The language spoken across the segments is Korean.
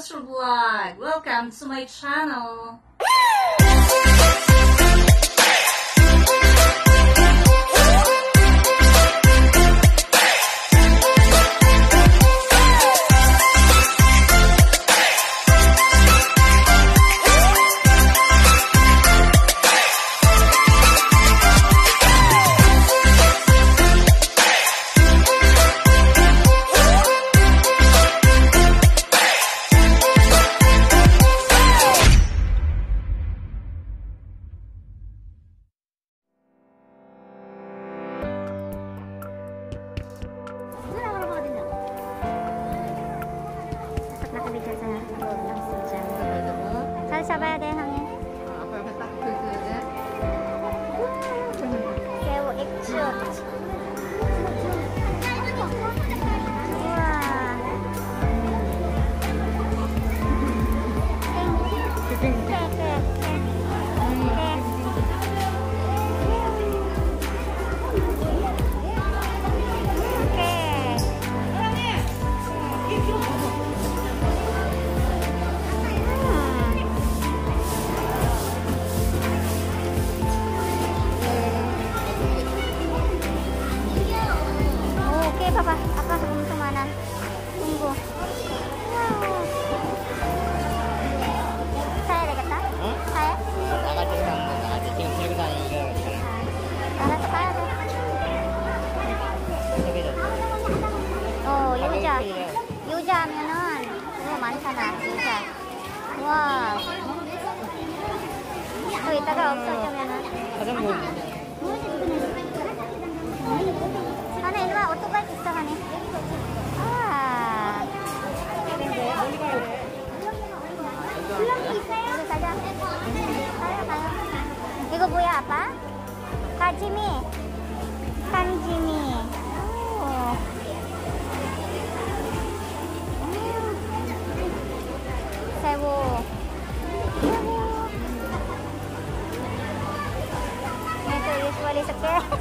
Social Vlog. Welcome to my channel. think oh.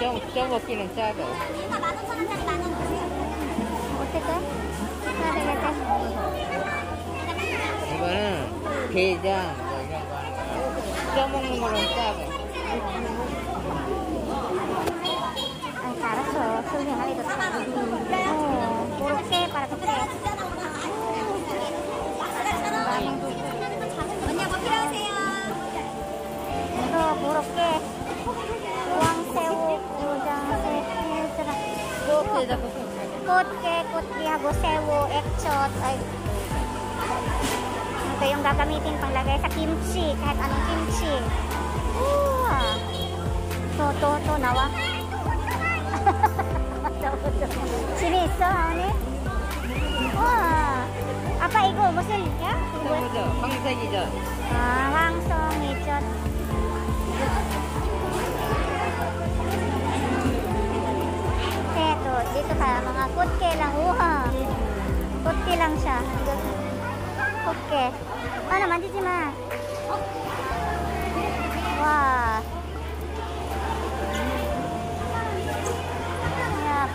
어, 쪄 먹기는 작아 어떻게? 이거는 게장 뭐 이런 거 하는 거야 쪄 먹는 거는 작아 알았어. 소리 하나 더 쳐. 어, 그렇게 para 그렇게. 언니 뭐 필요하세요? 또 그렇게. 우왕새우, 요장새, 얘들아. 그렇게다 Kutke, kutkihago, sewo, ekchot. Ay. Ito yung gagamitin panglagay sa kimchi. Kahit anong kimchi. Wow. To, to, to, nawa. 재미있어, 아오니? 와. 아빠 이거 무슨, 야? 이거 뭐야? 황석이죠 황색이죠 아, 황송이젓. Eto, dito ka, mga kutke lang. Uha. Kutke lang siya. Kutke. Ano, mandi지 ma.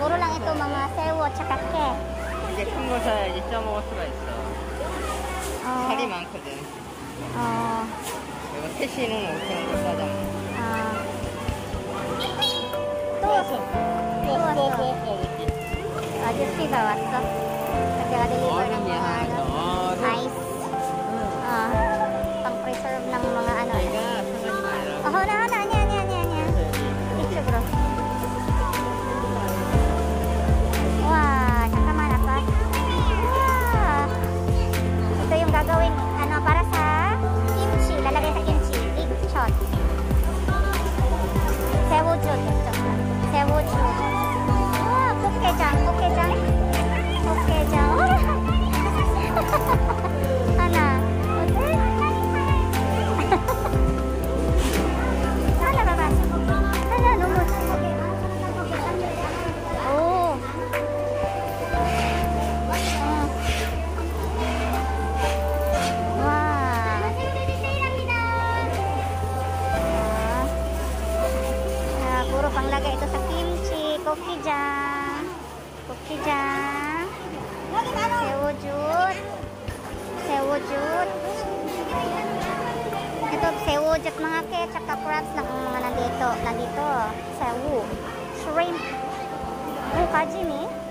Lang ito mga sewo tsaka ke. 이게 큰거 사야지 쪄 먹을 수가 있어 Oh. 살이 많거든 Oh. 그리고 태시는 5천원 싸잖아 Ah. 또또또 왔어. 또또 이렇게 아저씨가 왔어. 제가 deliver ng 얼음이야 mga ano, 얼음 ice. Ah, pang preserve ng mga 고기장, 새우젓, 새우젓. Ito, 새우젓 mga ke, tsaka crabs na kung mga nandito, nandito, 새우, shrimp. Oh, kajimi.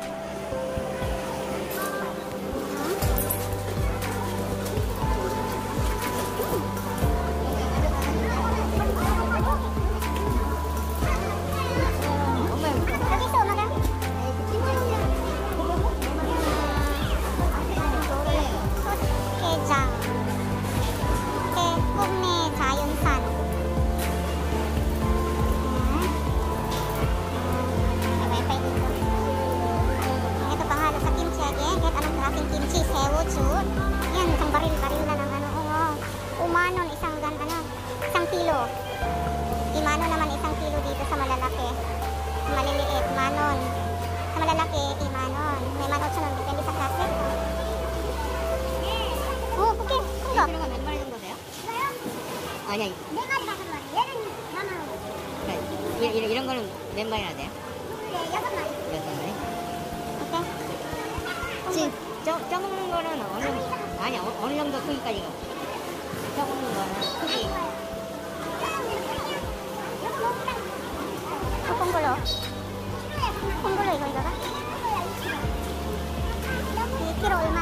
maliliit, manon. Sa malalaki, imanon. May manon sunod, depende sa klase. Oo, oh, okay. Ano? 이거가 몇 마리 정도 돼요? 아니야, 이- 네 마리 다섯 마리. 얘는 만 원. 그러니까 이- 이런, 이런 거는 몇 마리나 돼요? 네, 여섯 마리. 여섯 마리? 오케이. 지금 쪄, 쪄먹는 거는 어느, 아니, 어, 어느 정도 크기까지가? 쪄먹는 거는 크기. 어, 콩글로. 콩글로 이거 이거가? 1kg 얼마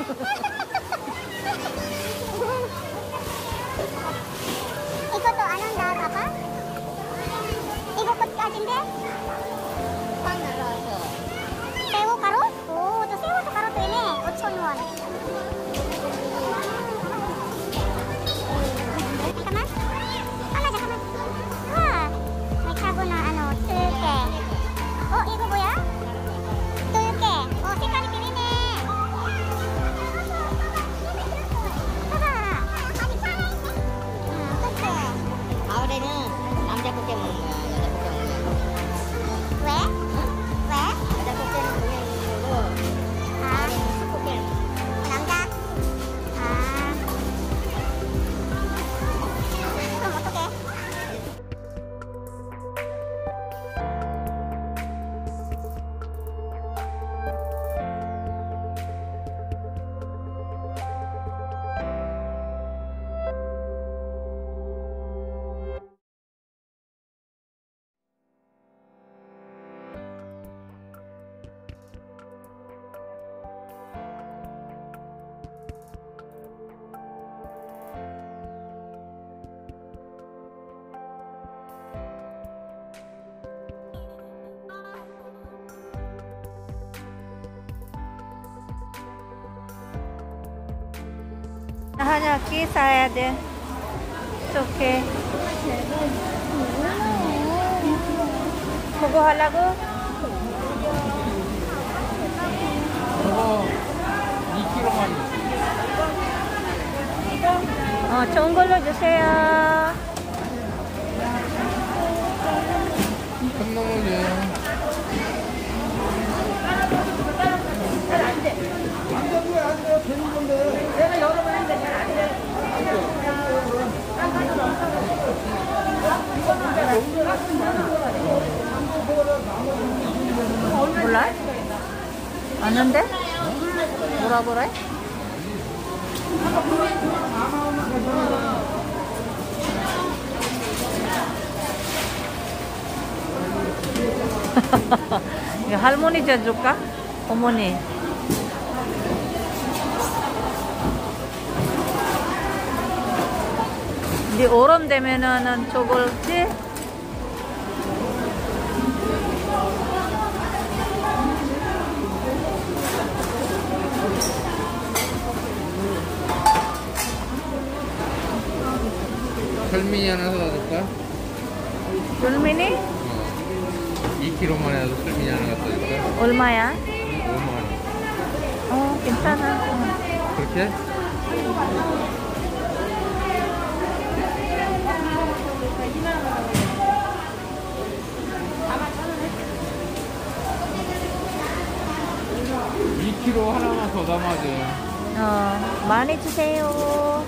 하냐 끼 싸야 돼. 어떻게? 그거 하려고? 저거 2kg만 어, 좋은 걸로 주세요. 큰 놈을 줘. 몰라? 아는데? 뭐라 그래? 할머니 줘 줄까? 어머니. 이제 오름 되면은 저걸지 철민이 하나 사줄까? 철민이? 2kg만 해도 철민이 하나 갖다 줄까? 얼마야? 5만원 어 괜찮아 어. 그렇게? 더 담아줘. 어, 많이 주세요.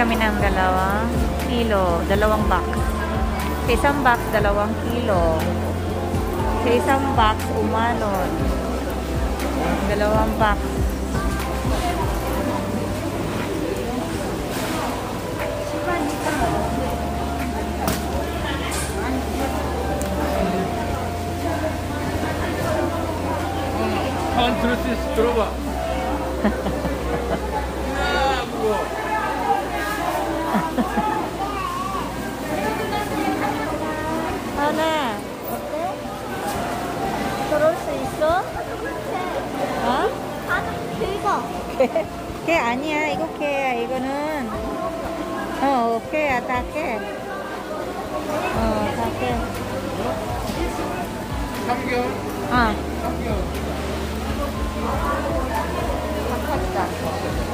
Kami ng dalawang kilo, dalawang box. Sa isang box, dalawang kilo. Sa isang box, umanon. Dalawang box. 한들 있어? 어? 긁어. 개, 개 아니야. 이거 개야. 이거는. 어, 개야. 다 개. 어, 다 개. 3개월? 어. 3개월. 다 컸다.